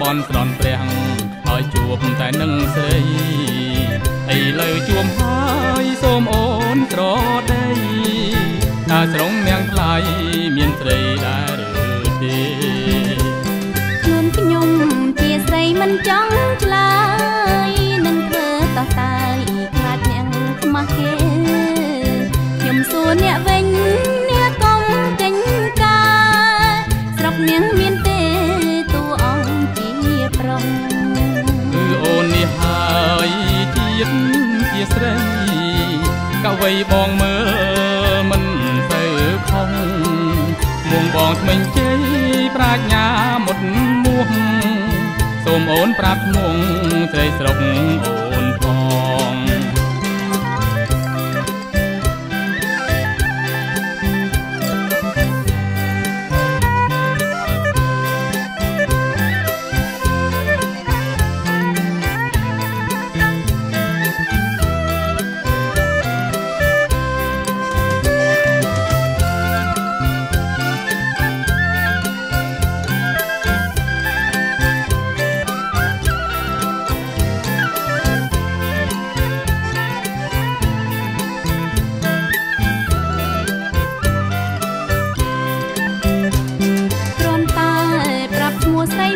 បន់ស្រន់ព្រះឲ្យជួបតែនឹងស្រីឥឡូវជួមហើយសូមអូនត្រដីថាស្រងនាងថ្លៃមានស្រីដែរឬទេខ្លួនខ្ញុំជាស្រីមិនចង់ឆ្លើយនឹងធ្វើតោះតាយខ្លាចអ្នកខ្មាស់គេ ននេះហើយជាតិជាស្រីកវីបងមើលមិនទៅខុសមួងបងថ្មិញជ័យប្រាជ្ញាមុតមួះសូមអូនប្រាប់ឈ្មោះស្រីស្រុក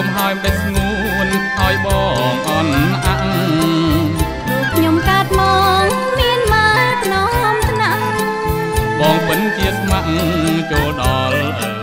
រួមហើយមិនដេចស្ងួនឲ្យបងអន់អាក់លោកខ្ញុំកាត់មកមានមកក្នុងថ្នាក់បងពិនជាស្ម័គ្រចូលដល់